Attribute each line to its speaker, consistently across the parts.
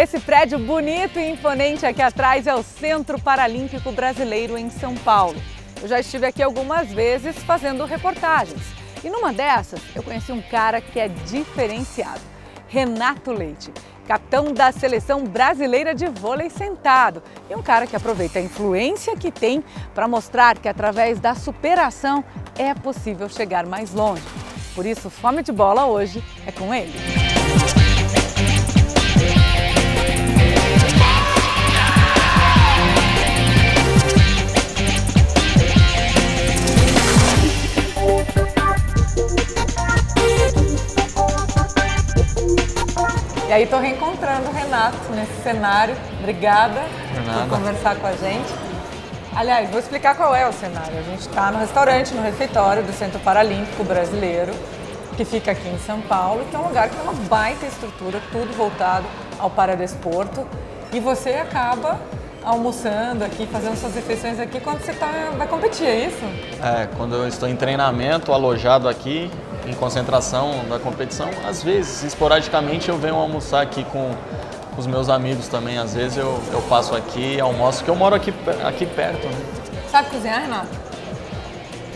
Speaker 1: Esse prédio bonito e imponente aqui atrás é o Centro Paralímpico Brasileiro em São Paulo. Eu já estive aqui algumas vezes fazendo reportagens. E numa dessas, eu conheci um cara que é diferenciado. Renato Leite, capitão da seleção brasileira de vôlei sentado. E um cara que aproveita a influência que tem para mostrar que através da superação é possível chegar mais longe. Por isso, Fome de Bola hoje é com ele. E aí estou reencontrando o Renato nesse cenário. Obrigada por conversar com a gente. Aliás, vou explicar qual é o cenário. A gente está no restaurante, no refeitório do Centro Paralímpico Brasileiro, que fica aqui em São Paulo, que é um lugar que tem uma baita estrutura, tudo voltado ao paradesporto. E você acaba almoçando aqui, fazendo suas refeições aqui quando você tá, vai competir, é isso?
Speaker 2: É, quando eu estou em treinamento, alojado aqui, em concentração da competição, às vezes, esporadicamente, eu venho almoçar aqui com os meus amigos também. Às vezes eu, eu passo aqui e almoço, que eu moro aqui, aqui perto, né?
Speaker 1: Sabe cozinhar, Renato?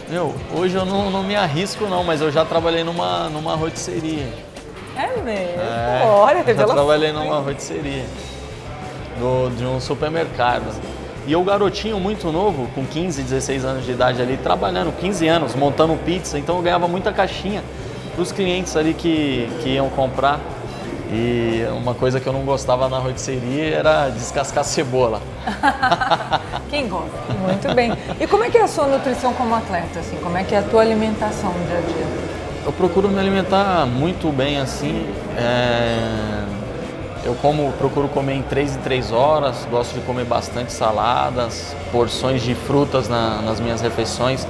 Speaker 2: Meu, hoje eu não, não me arrisco não, mas eu já trabalhei numa, numa rotisserie.
Speaker 1: É mesmo? É, Olha,
Speaker 2: revelação. Já trabalhei numa rotisserie do, de um supermercado. E eu, garotinho muito novo, com 15, 16 anos de idade ali, trabalhando, 15 anos, montando pizza, então eu ganhava muita caixinha para os clientes ali que, que iam comprar. E uma coisa que eu não gostava na rotisserie era descascar cebola.
Speaker 1: Quem gosta? Muito bem. E como é que é a sua nutrição como atleta? Assim? Como é que é a tua alimentação no dia a dia?
Speaker 2: Eu procuro me alimentar muito bem assim. É eu como, procuro comer em 3 em 3 horas, gosto de comer bastante saladas, porções de frutas na, nas minhas refeições,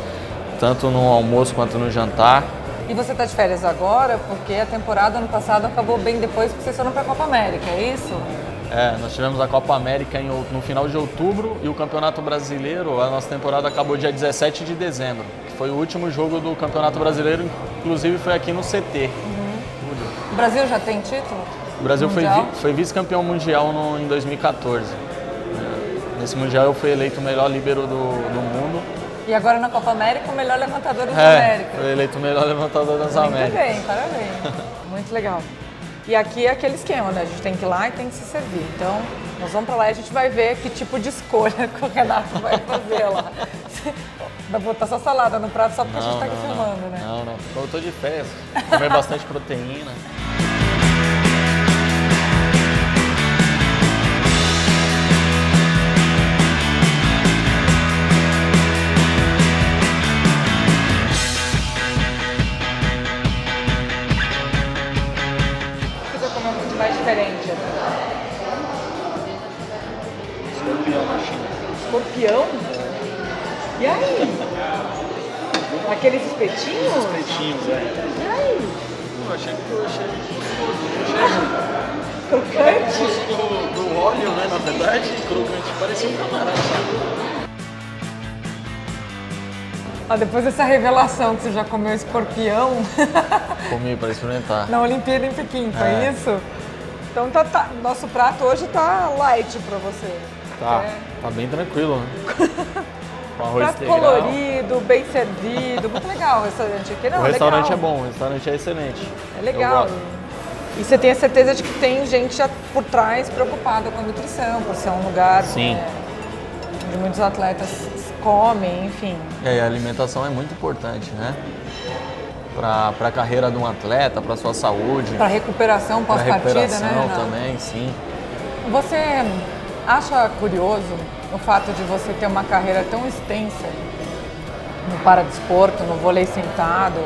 Speaker 2: tanto no almoço quanto no jantar.
Speaker 1: E você está de férias agora porque a temporada ano passado acabou bem depois que vocês foram para a Copa América, é isso?
Speaker 2: É, nós tivemos a Copa América em, no final de outubro e o Campeonato Brasileiro, a nossa temporada acabou dia 17 de dezembro, que foi o último jogo do Campeonato Brasileiro, inclusive foi aqui no CT. Uhum.
Speaker 1: O Brasil já tem título?
Speaker 2: O Brasil foi, foi vice-campeão mundial no, em 2014. É, nesse mundial eu fui eleito o melhor líbero do, do mundo.
Speaker 1: E agora na Copa América, o melhor levantador das é, Américas.
Speaker 2: Foi eleito o melhor levantador das
Speaker 1: Muito
Speaker 2: Américas.
Speaker 1: Muito bem, parabéns. Muito legal. E aqui é aquele esquema, né? A gente tem que ir lá e tem que se servir. Então, nós vamos para lá e a gente vai ver que tipo de escolha que o Renato vai fazer lá. Vai botar só salada no prato só porque não, a gente está aqui
Speaker 2: não,
Speaker 1: filmando, né?
Speaker 2: Não, não. Eu tô de férias. Comer bastante proteína.
Speaker 1: Aqueles espetinhos?
Speaker 2: Espetinhos, é.
Speaker 1: E aí?
Speaker 2: Eu achei que eu achei gostoso.
Speaker 1: Crocante?
Speaker 2: Do, do óleo, né? Na verdade, crocante. Parecia um camarão, sabe?
Speaker 1: Ah, depois dessa revelação que você já comeu escorpião.
Speaker 2: Comi para experimentar.
Speaker 1: Na Olimpíada em Pequim, foi é. isso? Então tá, tá, nosso prato hoje tá light para você.
Speaker 2: Tá, é. tá bem tranquilo, né?
Speaker 1: Arroz prato integral. colorido, bem servido, muito legal o restaurante aqui. Não,
Speaker 2: o restaurante
Speaker 1: legal.
Speaker 2: é bom, o restaurante é excelente.
Speaker 1: É legal. E você tem a certeza de que tem gente por trás preocupada com a nutrição, por ser um lugar
Speaker 2: Sim.
Speaker 1: É, onde muitos atletas comem, enfim.
Speaker 2: É, a alimentação é muito importante, né? para a carreira de um atleta, para sua saúde.
Speaker 1: Para recuperação pós-partida, né?
Speaker 2: Renato? também, sim.
Speaker 1: Você acha curioso o fato de você ter uma carreira tão extensa no paradesporto, no vôlei sentado?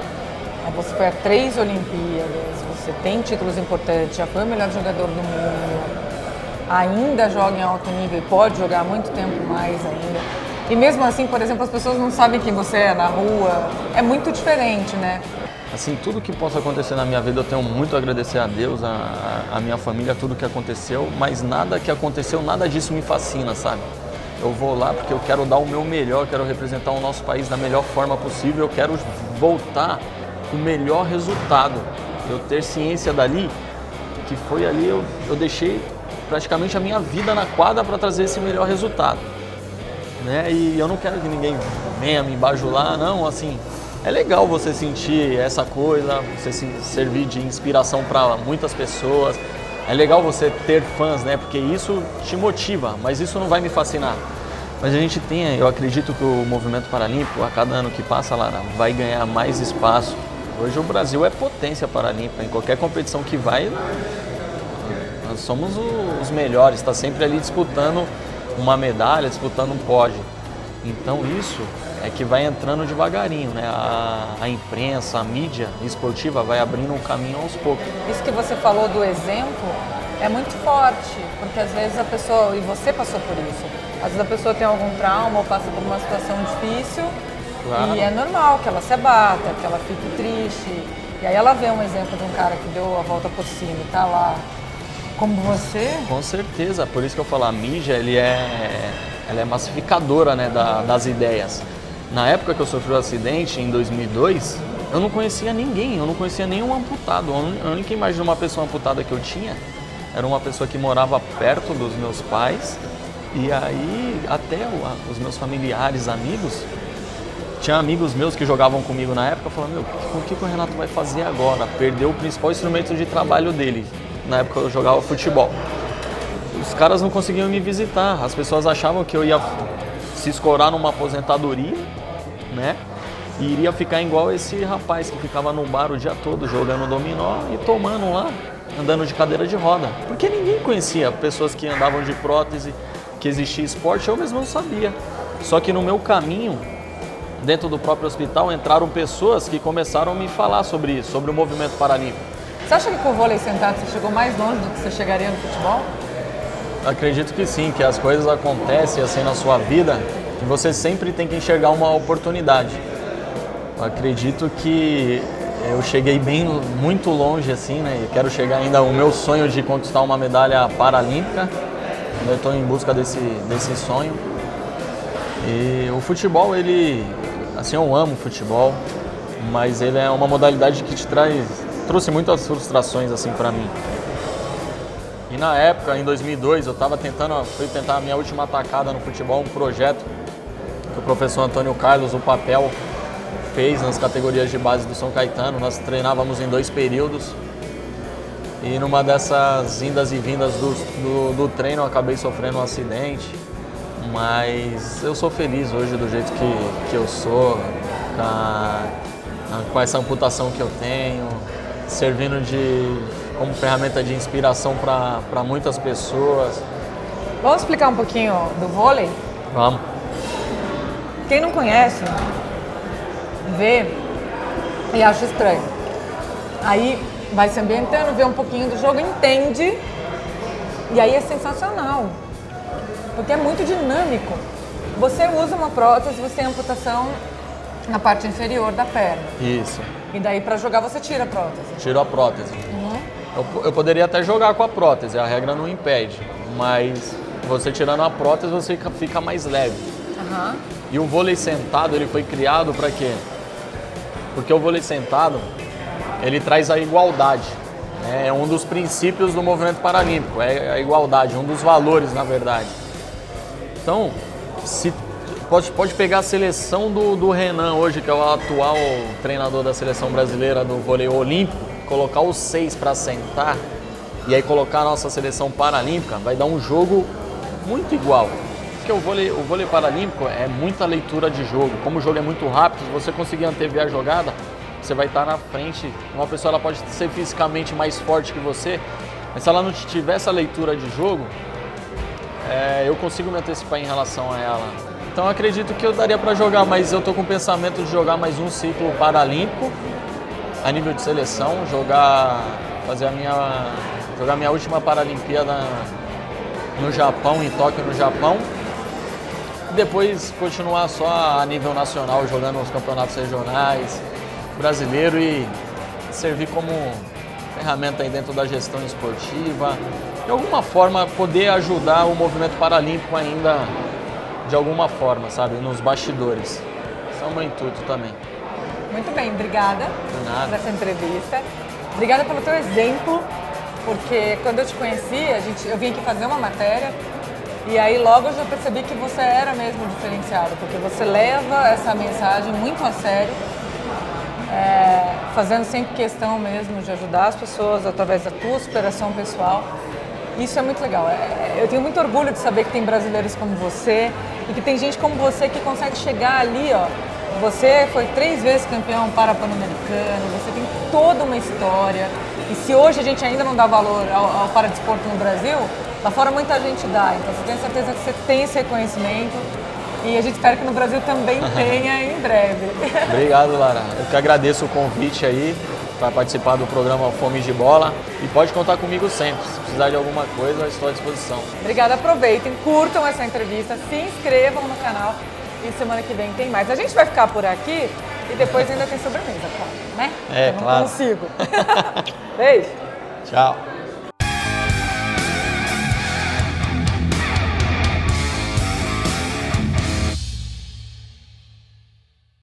Speaker 1: Você foi a três Olimpíadas, você tem títulos importantes, já foi o melhor jogador do mundo, ainda joga em alto nível e pode jogar muito tempo mais ainda. E mesmo assim, por exemplo, as pessoas não sabem quem você é na rua. É muito diferente, né?
Speaker 2: Assim, tudo que possa acontecer na minha vida, eu tenho muito a agradecer a Deus, a, a minha família, tudo que aconteceu, mas nada que aconteceu, nada disso me fascina, sabe? Eu vou lá porque eu quero dar o meu melhor, quero representar o nosso país da melhor forma possível, eu quero voltar com o melhor resultado. Eu ter ciência dali, que foi ali, eu, eu deixei praticamente a minha vida na quadra para trazer esse melhor resultado. Né? E eu não quero que ninguém venha me bajular, não, assim, é legal você sentir essa coisa, você se servir de inspiração para muitas pessoas. É legal você ter fãs, né? Porque isso te motiva, mas isso não vai me fascinar. Mas a gente tem, eu acredito que o movimento paralímpico, a cada ano que passa, Lara, vai ganhar mais espaço. Hoje o Brasil é potência paralímpica. Em qualquer competição que vai, nós somos os melhores. Está sempre ali disputando uma medalha, disputando um pódio. Então isso é que vai entrando devagarinho, né? A, a, imprensa, a mídia esportiva vai abrindo um caminho aos poucos.
Speaker 1: Isso que você falou do exemplo é muito forte, porque às vezes a pessoa, e você passou por isso, às vezes a pessoa tem algum trauma ou passa por uma situação difícil claro. e é normal que ela se abata, que ela fique triste. E aí ela vê um exemplo de um cara que deu a volta por cima e tá lá como você.
Speaker 2: Com certeza, por isso que eu falo, a mídia ele é, ela é massificadora né, da, das ideias. Na época que eu sofri o um acidente, em 2002, eu não conhecia ninguém, eu não conhecia nenhum amputado. A única imagem de uma pessoa amputada que eu tinha era uma pessoa que morava perto dos meus pais e aí até os meus familiares, amigos, tinha amigos meus que jogavam comigo na época, falando, meu, o que, que o Renato vai fazer agora? Perdeu o principal instrumento de trabalho dele. Na época eu jogava futebol. Os caras não conseguiam me visitar, as pessoas achavam que eu ia se escorar numa aposentadoria né? E iria ficar igual esse rapaz que ficava no bar o dia todo jogando dominó e tomando lá, andando de cadeira de roda. Porque ninguém conhecia pessoas que andavam de prótese, que existia esporte, eu mesmo não sabia. Só que no meu caminho, dentro do próprio hospital, entraram pessoas que começaram a me falar sobre isso, sobre o movimento paralímpico.
Speaker 1: Você acha que com o vôlei sentado você chegou mais longe do que você chegaria no futebol?
Speaker 2: Acredito que sim, que as coisas acontecem assim na sua vida que você sempre tem que enxergar uma oportunidade. Eu acredito que eu cheguei bem muito longe assim, né? E quero chegar ainda o meu sonho de conquistar uma medalha paralímpica. Eu estou em busca desse desse sonho. E o futebol, ele assim, eu amo futebol, mas ele é uma modalidade que te traz trouxe muitas frustrações assim para mim. E na época, em 2002, eu estava tentando, fui tentar a minha última atacada no futebol, um projeto que o professor Antônio Carlos, o papel, fez nas categorias de base do São Caetano. Nós treinávamos em dois períodos. E numa dessas indas e vindas do, do, do treino eu acabei sofrendo um acidente. Mas eu sou feliz hoje do jeito que, que eu sou, com, a, com essa amputação que eu tenho, servindo de, como ferramenta de inspiração para muitas pessoas.
Speaker 1: Vamos explicar um pouquinho do vôlei?
Speaker 2: Vamos.
Speaker 1: Quem não conhece, vê e acha estranho. Aí vai se ambientando, vê um pouquinho do jogo, entende. E aí é sensacional. Porque é muito dinâmico. Você usa uma prótese, você tem amputação na parte inferior da perna.
Speaker 2: Isso.
Speaker 1: E daí para jogar você tira a prótese.
Speaker 2: Tiro a prótese. Uhum. Eu, eu, poderia até jogar com a prótese, a regra não impede. Mas você tirando a prótese, você fica, fica mais leve. Uhum. E o vôlei sentado ele foi criado para quê? Porque o vôlei sentado ele traz a igualdade. Né? É um dos princípios do movimento paralímpico, é a igualdade, um dos valores na verdade. Então, se pode, pode pegar a seleção do, do Renan hoje, que é o atual treinador da seleção brasileira do vôlei olímpico, colocar os seis para sentar e aí colocar a nossa seleção paralímpica, vai dar um jogo muito igual porque o vôlei, o vôlei paralímpico é muita leitura de jogo. Como o jogo é muito rápido, se você conseguir antever a jogada, você vai estar na frente. Uma pessoa ela pode ser fisicamente mais forte que você, mas se ela não tiver essa leitura de jogo, é, eu consigo me antecipar em relação a ela. Então acredito que eu daria para jogar, mas eu estou com o pensamento de jogar mais um ciclo paralímpico a nível de seleção, jogar, fazer a minha, jogar minha última Paralimpíada no Japão, em Tóquio, no Japão depois continuar só a nível nacional, jogando nos campeonatos regionais, brasileiro e servir como ferramenta aí dentro da gestão esportiva, de alguma forma poder ajudar o movimento paralímpico ainda de alguma forma, sabe, nos bastidores. Isso é o meu intuito também.
Speaker 1: Muito bem, obrigada por essa entrevista. Obrigada pelo teu exemplo porque quando eu te conheci, a gente, eu vim aqui fazer uma matéria e aí logo eu já percebi que você era mesmo diferenciado, porque você leva essa mensagem muito a sério, é, fazendo sempre questão mesmo de ajudar as pessoas através da tua superação pessoal. Isso é muito legal. É, eu tenho muito orgulho de saber que tem brasileiros como você e que tem gente como você que consegue chegar ali, ó. Você foi três vezes campeão para-pan-americano, você tem toda uma história. E se hoje a gente ainda não dá valor ao, ao paradesporto no Brasil, lá fora muita gente dá. Então você tem certeza que você tem esse reconhecimento e a gente espera que no Brasil também tenha em breve.
Speaker 2: Obrigado, Lara. Eu que agradeço o convite aí para participar do programa Fome de Bola e pode contar comigo sempre. Se precisar de alguma coisa, estou à disposição.
Speaker 1: Obrigada, aproveitem, curtam essa entrevista, se inscrevam no canal e semana que vem tem mais. A gente vai ficar por aqui e depois ainda tem sobremesa, claro, né?
Speaker 2: É,
Speaker 1: Eu não
Speaker 2: claro.
Speaker 1: consigo. Beijo.
Speaker 2: Tchau.